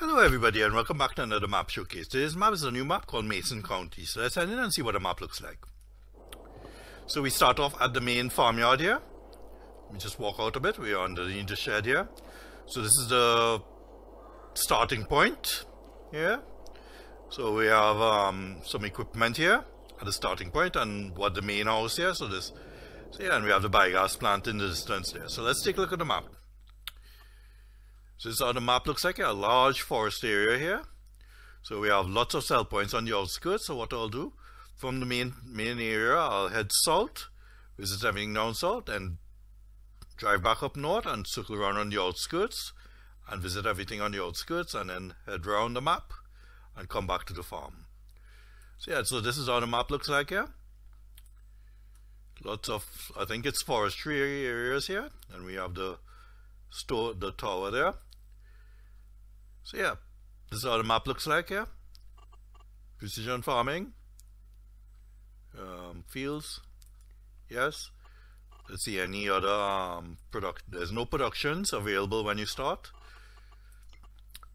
Hello everybody and welcome back to another map showcase. Today's map is a new map called Mason County. So let's head in and see what the map looks like. So we start off at the main farmyard here. Let me just walk out a bit. We are underneath the shed here. So this is the starting point here. So we have um, some equipment here at the starting point and what the main house here. So this, so yeah, and we have the biogas plant in the distance there. So let's take a look at the map. So this is how the map looks like, a large forest area here. So we have lots of sell points on the outskirts. So what I'll do, from the main main area, I'll head south, visit everything down south, and drive back up north and circle around on the outskirts and visit everything on the outskirts and then head around the map and come back to the farm. So yeah, so this is how the map looks like here. Lots of, I think it's forestry areas here, and we have the store, the tower there. So yeah, this is how the map looks like here. Precision farming. Um, fields. Yes. Let's see any other um, product. There's no productions available when you start.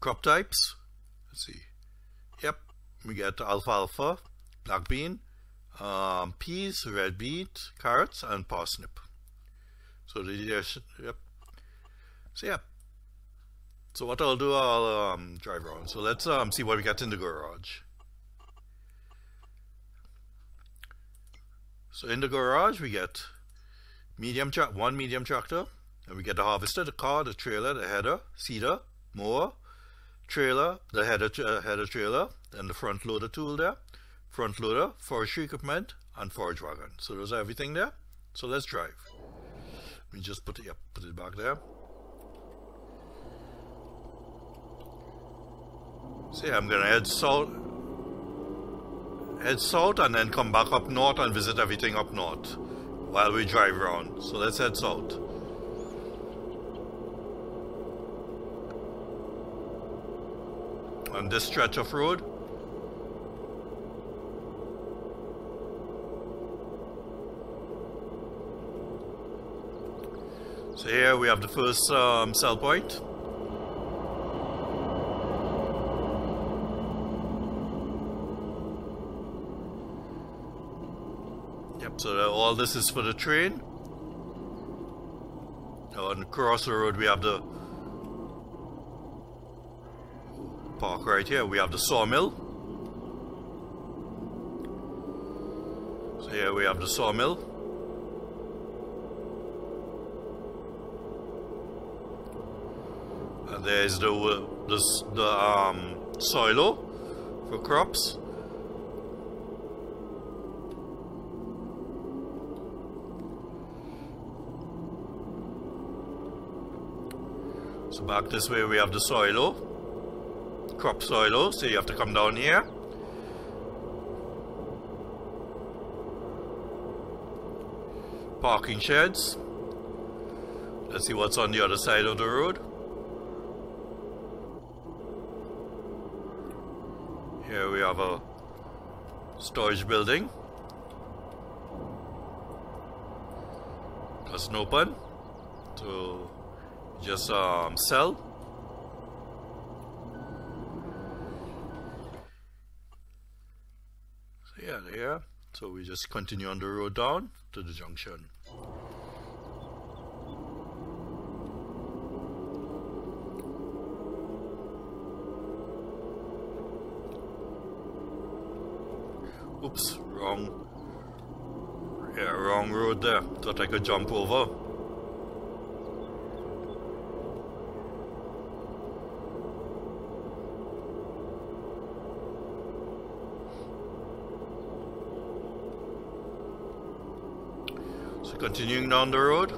Crop types. Let's see. Yep. We get alfalfa, black bean, um, peas, red beet, carrots, and parsnip. So the yep. So yeah, so what I'll do, I'll um, drive around. So let's um, see what we got in the garage. So in the garage we get medium one medium tractor, and we get the harvester, the car, the trailer, the header, seeder, mower, trailer, the header, uh, header trailer, and the front loader tool there, front loader, forestry equipment, and forage wagon. So there's everything there. So let's drive. Let me just put it, yep, put it back there. See, I'm gonna head south, head south and then come back up north and visit everything up north while we drive around. So let's head south. On this stretch of road. So here we have the first um, sell point. So all this is for the train. On across the road we have the park right here. We have the sawmill. So here we have the sawmill. And there's the the, the um, silo for crops. So back this way we have the silo, oh. crop silo, oh. so you have to come down here. Parking sheds. Let's see what's on the other side of the road. Here we have a storage building. Doesn't open. Just um, sell? So yeah there so we just continue on the road down to the junction. Oops wrong. Yeah wrong road there. Thought I could jump over Continuing down the road.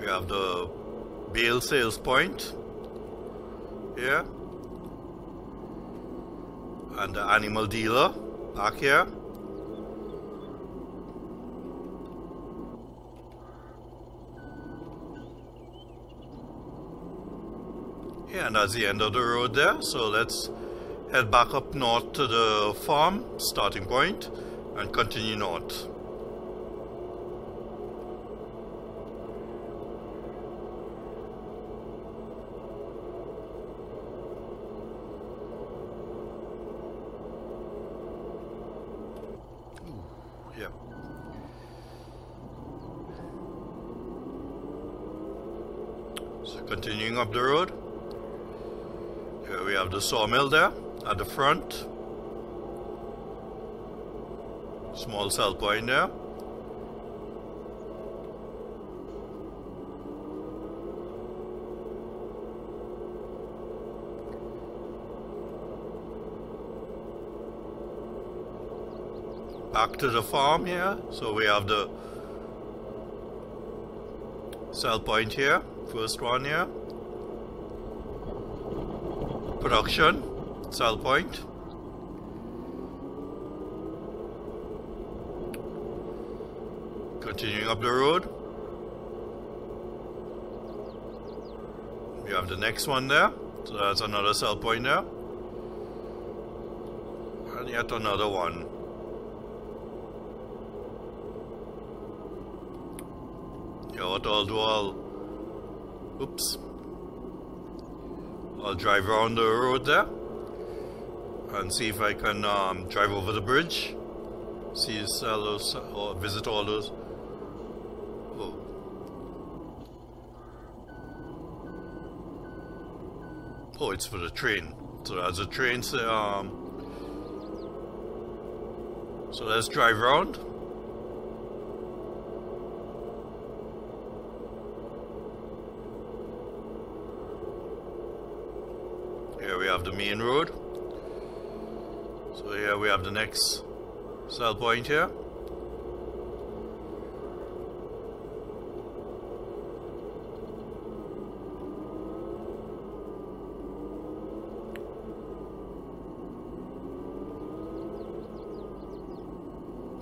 We have the bale sales point here and the animal dealer back here. and that's the end of the road there. So let's head back up north to the farm, starting point, and continue north. Yeah. So continuing up the road. We have the sawmill there at the front. Small sell point there. Back to the farm here. So we have the sell point here. First one here. Production, sell point. Continuing up the road. We have the next one there. So that's another sell point there. And yet another one. I'll do, I'll Oops. I'll drive around the road there and see if I can um, drive over the bridge. See all those, or visit all those. Oh. Oh, it's for the train. So as a train, um, so let's drive around. The main road. So here we have the next sell point here.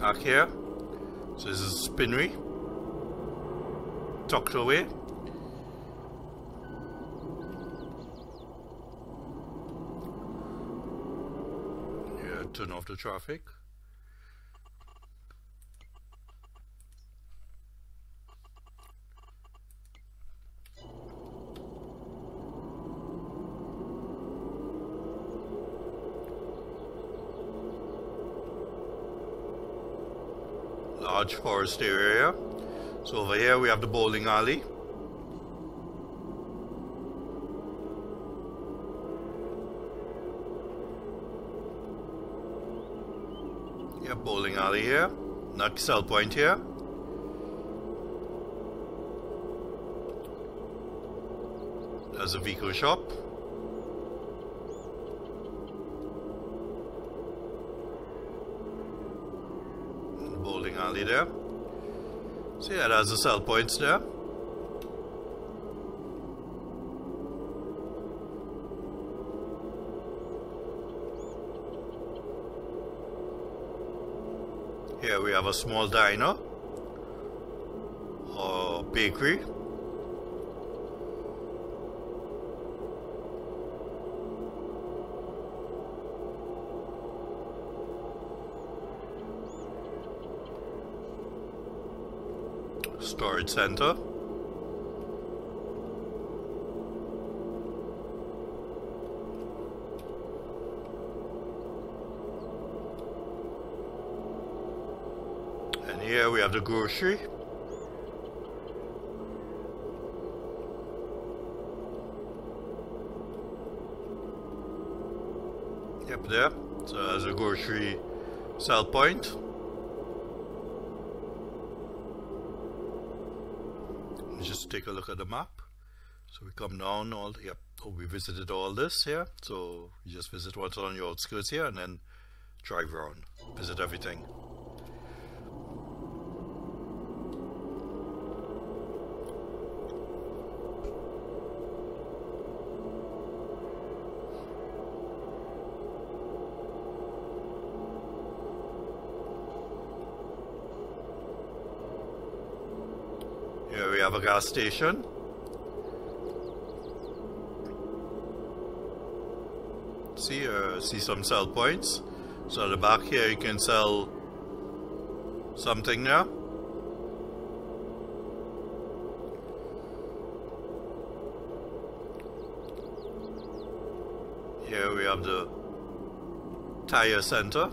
Back here. So this is Spinnery. Tucked away. Turn off the traffic. Large forest area. So over here we have the bowling alley. Bowling alley here. Next sell point here. There's a vehicle shop. Bowling alley there. So yeah, there's the sell points there. Here we have a small diner or bakery. Storage center. Here we have the grocery. Yep, there. So there's a grocery sell point. Just take a look at the map. So we come down all, yep, oh, we visited all this here. So you just visit what's on your outskirts here and then drive around, visit everything. Gas station. See, uh, see some sell points. So at the back here, you can sell something now. Here we have the tire center.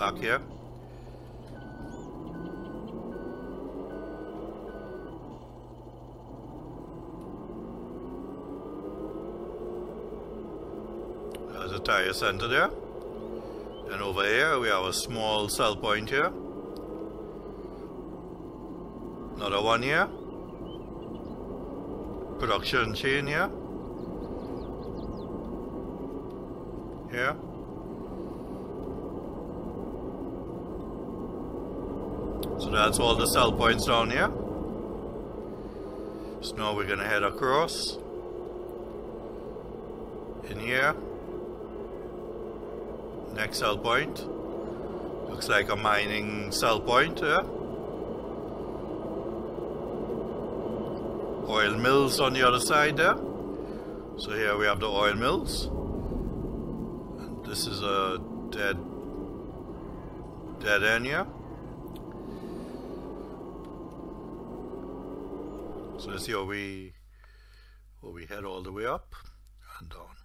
Back here. There's a tire center there. And over here we have a small sell point here. Another one here. Production chain here. Here. So that's all the sell points down here. So now we're gonna head across in here. Next sell point. Looks like a mining sell point here. Oil mills on the other side there. So here we have the oil mills. And this is a dead dead end here. See how we how we head all the way up and down.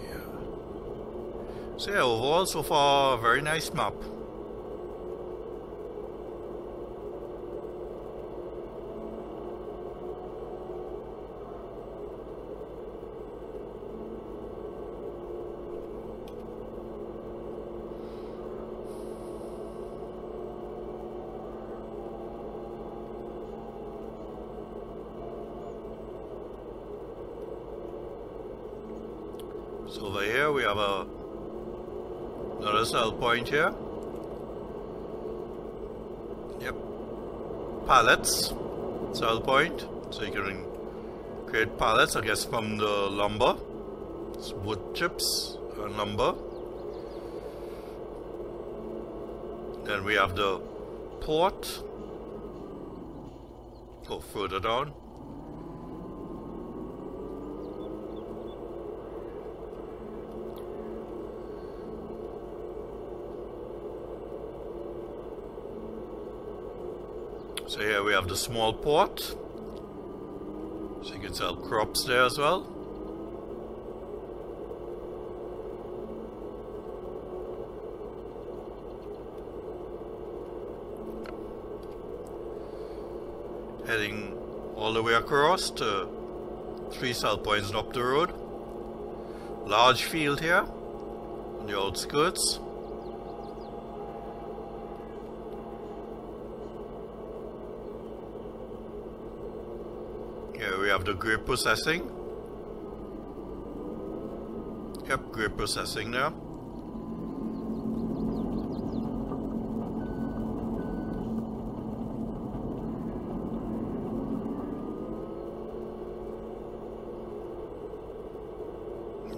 Yeah. So yeah, overall, so far, very nice map. So over here we have a another sell point here. Yep. Pallets, sell point. So you can create pallets, I guess, from the lumber. It's wood chips and lumber. Then we have the port. Go further down. Have the small port. So you can sell crops there as well. Heading all the way across to three sell points up the road. Large field here on the outskirts. Have the grape processing. Yep, grape processing now.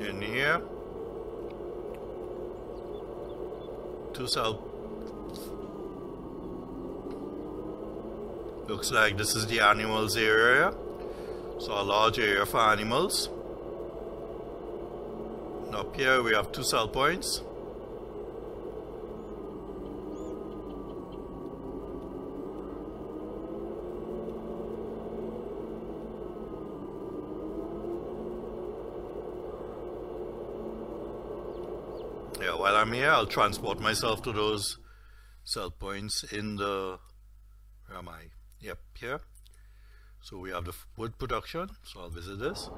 In here. Two sell. Looks like this is the animals area. So a large area for animals. And up here we have two sell points. Yeah, while I'm here, I'll transport myself to those sell points in the... Where am I? Yep, here. So we have the wood production, so I'll visit this.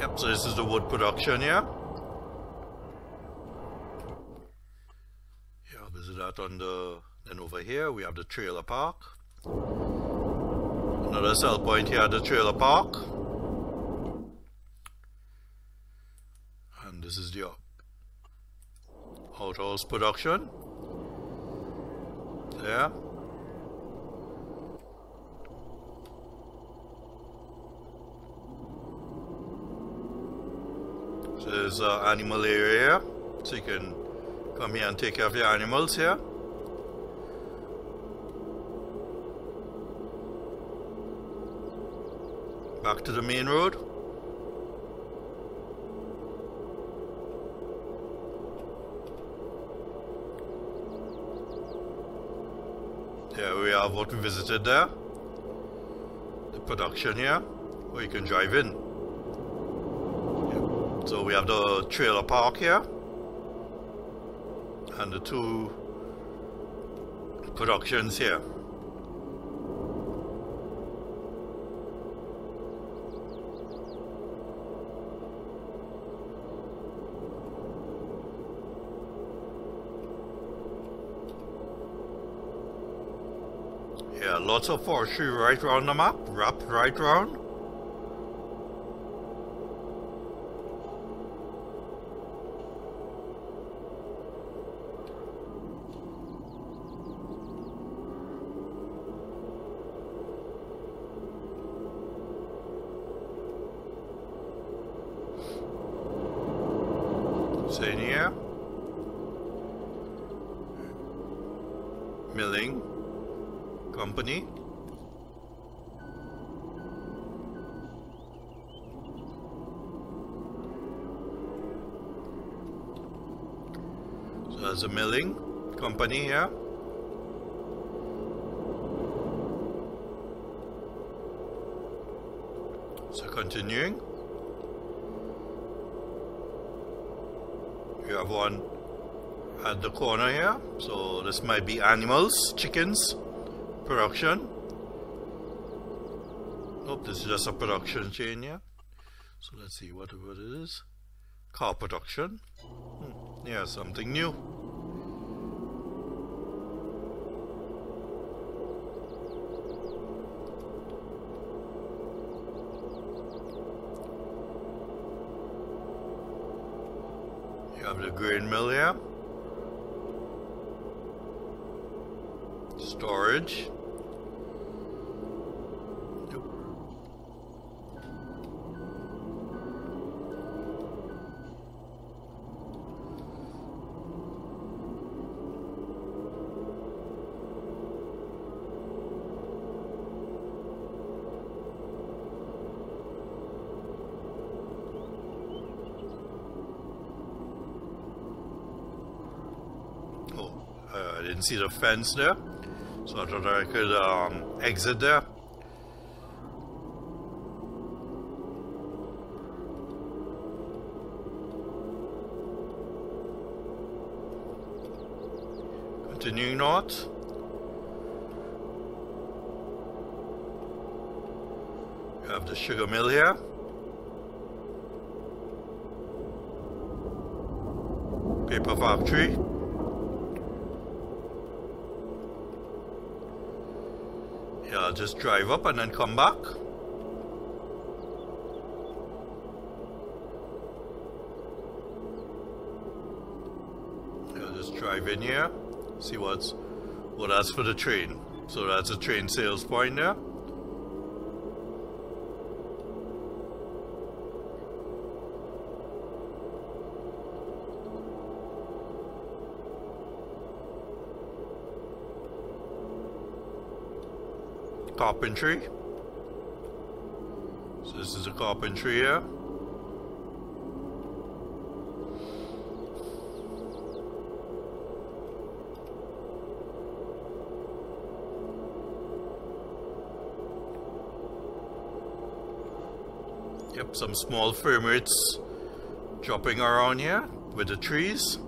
Yep, so this is the wood production here. Yeah, I'll visit that on the, then over here we have the trailer park. Another sell point here at the trailer park. And this is the uh, outhouse production there. So there's an animal area so you can come here and take care of your animals here. Back to the main road. We have what we visited there. The production here, where you can drive in. So we have the trailer park here. And the two productions here. Yeah, lots of forestry right around the map, wrap right around. Same here. Milling company. So there's a milling company here. So continuing. You have one at the corner here. So this might be animals, chickens, production. Nope, this is just a production chain here. So let's see what, what it is. Car production. Hmm, yeah, something new. You have the grain mill here. Storage. Oh, didn't see the fence there, so I thought I could um, exit there. Continuing north. You have the sugar mill here. Paper factory. Yeah, I'll just drive up and then come back. I'll just drive in here, see what's what that's for the train. So that's a train sales point there. Carpentry. So this is a carpentry here. Yep, some small frameworks dropping around here with the trees.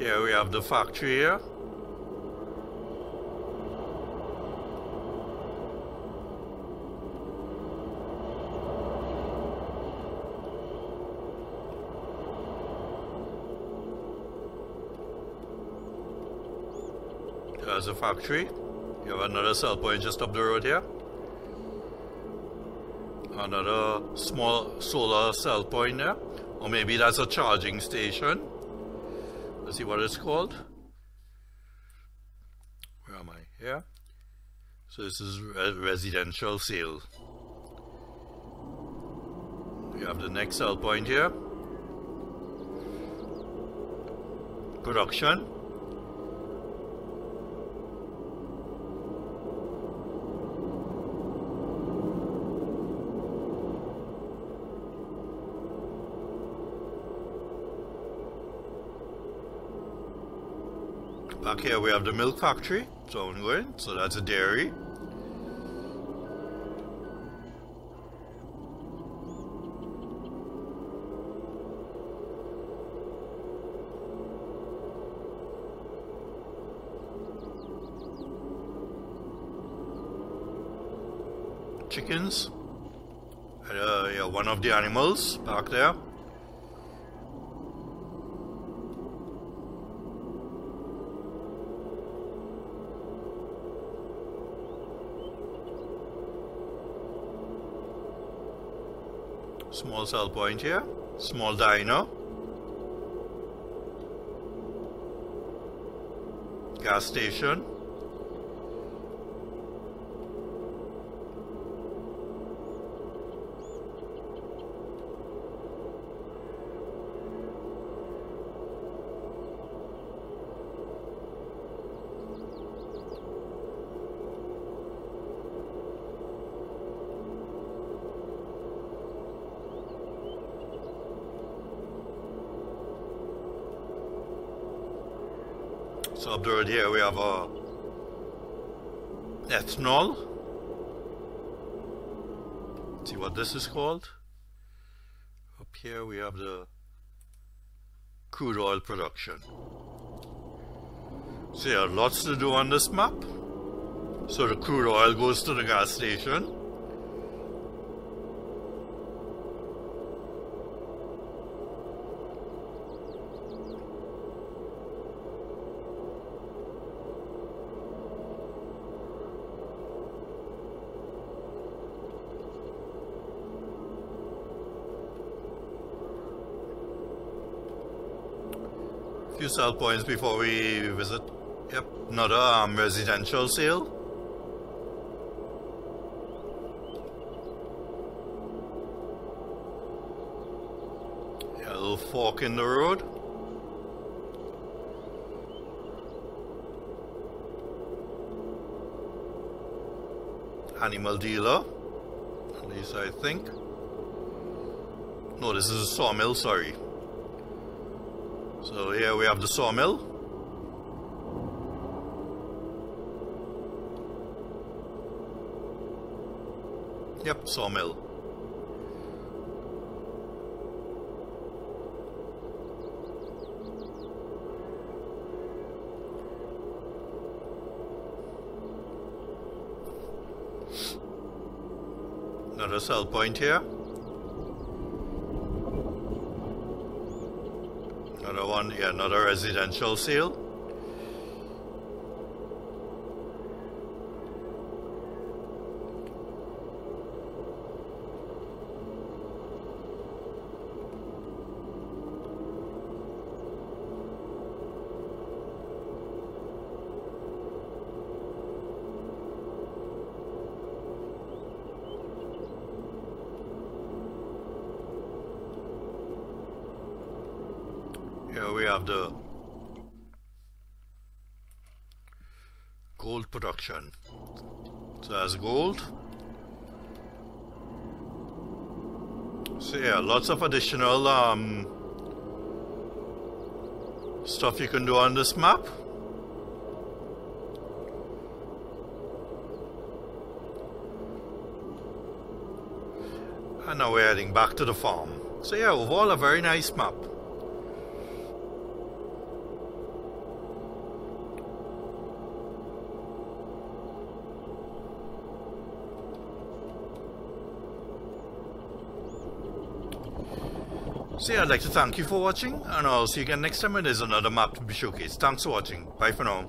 Here we have the factory here. A factory. You have another sell point just up the road here. Another small solar cell point there. Or maybe that's a charging station. Let's see what it's called. Where am I? Here. So this is re residential sale. We have the next sell point here. Production. Here we have the milk factory, so I'm. So that's a dairy. Chickens. Uh, yeah, one of the animals back there. Small cell point here. Small diner. Gas station. Here we have ethanol. Let's see what this is called. Up here we have the crude oil production. So yeah, lots to do on this map. So the crude oil goes to the gas station. Sell points before we visit. Yep, another um, residential sale. Yeah, a little fork in the road. Animal dealer, at least I think. No, this is a sawmill, sorry. So here we have the sawmill. Yep, sawmill. Another sell point here. Yeah, another residential sale. Here we have the gold production. So that's gold. So yeah, lots of additional um, stuff you can do on this map. And now we're heading back to the farm. So yeah, overall a very nice map. So yeah, I'd like to thank you for watching, and I'll see you again next time when there's another map to be showcased. Thanks for watching. Bye for now.